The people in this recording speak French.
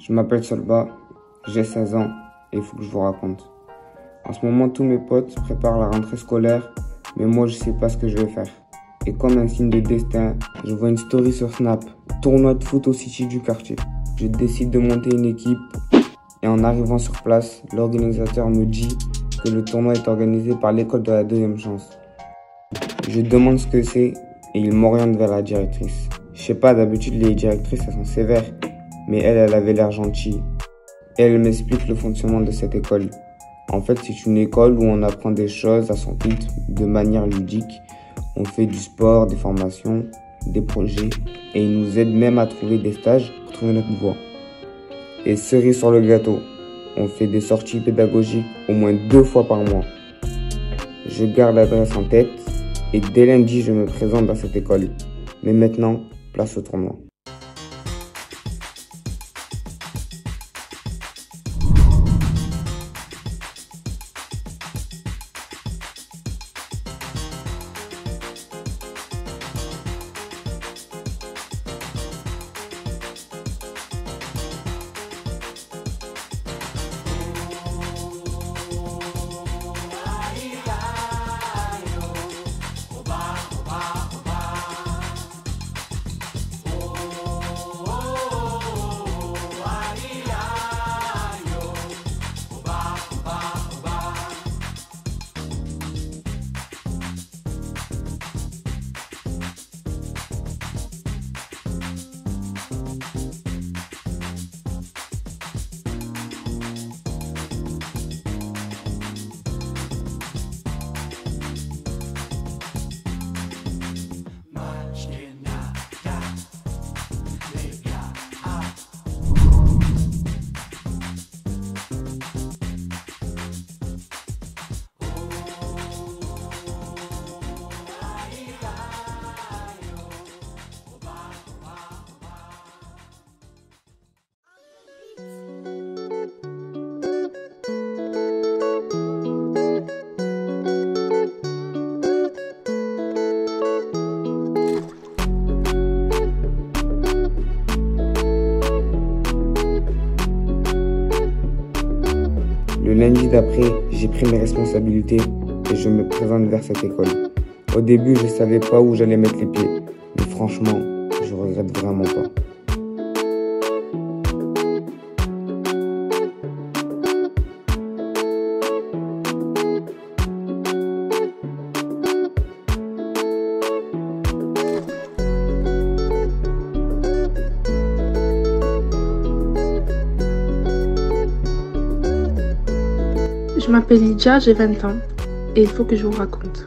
Je m'appelle Solba, j'ai 16 ans et il faut que je vous raconte. En ce moment, tous mes potes préparent la rentrée scolaire, mais moi je sais pas ce que je vais faire. Et comme un signe de destin, je vois une story sur Snap, tournoi de foot au City du quartier. Je décide de monter une équipe et en arrivant sur place, l'organisateur me dit que le tournoi est organisé par l'école de la deuxième chance. Je demande ce que c'est et il m'oriente vers la directrice. Je sais pas, d'habitude les directrices elles sont sévères, mais elle, elle avait l'air gentille. elle m'explique le fonctionnement de cette école. En fait, c'est une école où on apprend des choses à son rythme, de manière ludique. On fait du sport, des formations, des projets, et il nous aide même à trouver des stages pour trouver notre voie. Et cerise sur le gâteau, on fait des sorties pédagogiques au moins deux fois par mois. Je garde l'adresse en tête et dès lundi, je me présente dans cette école. Mais maintenant, place au tournoi. Lundi d'après, j'ai pris mes responsabilités et je me présente vers cette école. Au début, je ne savais pas où j'allais mettre les pieds, mais franchement, je regrette vraiment pas. Je m'appelle Lydia, j'ai 20 ans et il faut que je vous raconte.